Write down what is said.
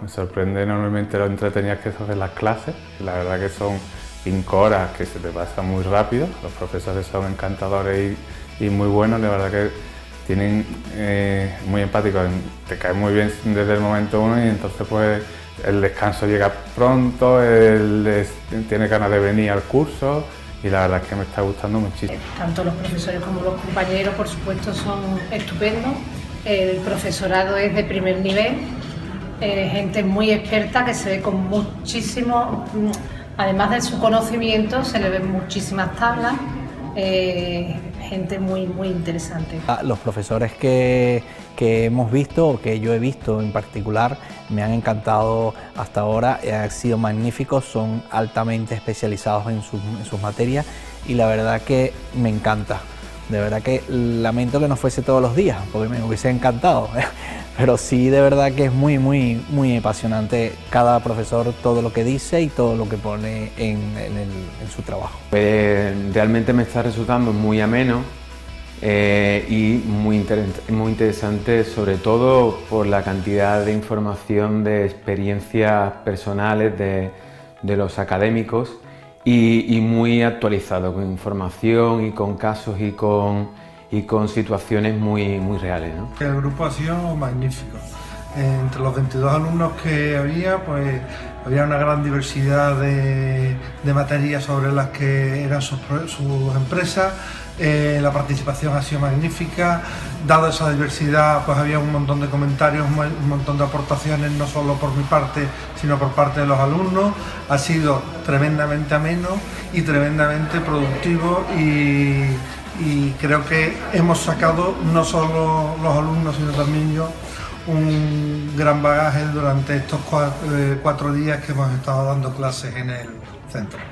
Me sorprende enormemente lo entretenidas que son las clases, la verdad que son cinco horas que se te pasan muy rápido, los profesores son encantadores y, muy buenos, la verdad que tienen eh, muy empáticos, te cae muy bien desde el momento uno y entonces pues el descanso llega pronto, él tiene ganas de venir al curso y la verdad es que me está gustando muchísimo. Tanto los profesores como los compañeros por supuesto son estupendos, el profesorado es de primer nivel, eh, gente muy experta que se ve con muchísimo, mm, además de su conocimiento, se le ven muchísimas tablas. Eh, gente muy, muy interesante. Ah, los profesores que, que hemos visto, o que yo he visto en particular, me han encantado hasta ahora, han sido magníficos, son altamente especializados en sus, en sus materias y la verdad que me encanta. De verdad que lamento que no fuese todos los días, porque me hubiese encantado. Pero sí, de verdad que es muy, muy, muy apasionante cada profesor, todo lo que dice y todo lo que pone en, su trabajo. realmente me está resultando muy ameno eh, y muy, muy interesante, sobre todo por la cantidad de información, de experiencias personales de, de los académicos y, muy actualizado, con información y con casos y con, y con situaciones muy, muy reales. El grupo ha sido magnífico. Entre los 22 alumnos que había, pues había una gran diversidad de, materias sobre las que eran sus, empresas, eh, la participación ha sido magnífica, dado esa diversidad pues había un montón de comentarios, un montón de aportaciones, no solo por mi parte, sino por parte de los alumnos, ha sido tremendamente ameno y tremendamente productivo y, creo que hemos sacado no solo los alumnos, sino también yo un gran bagaje durante estos cuatro, eh, cuatro días que hemos estado dando clases en el centro.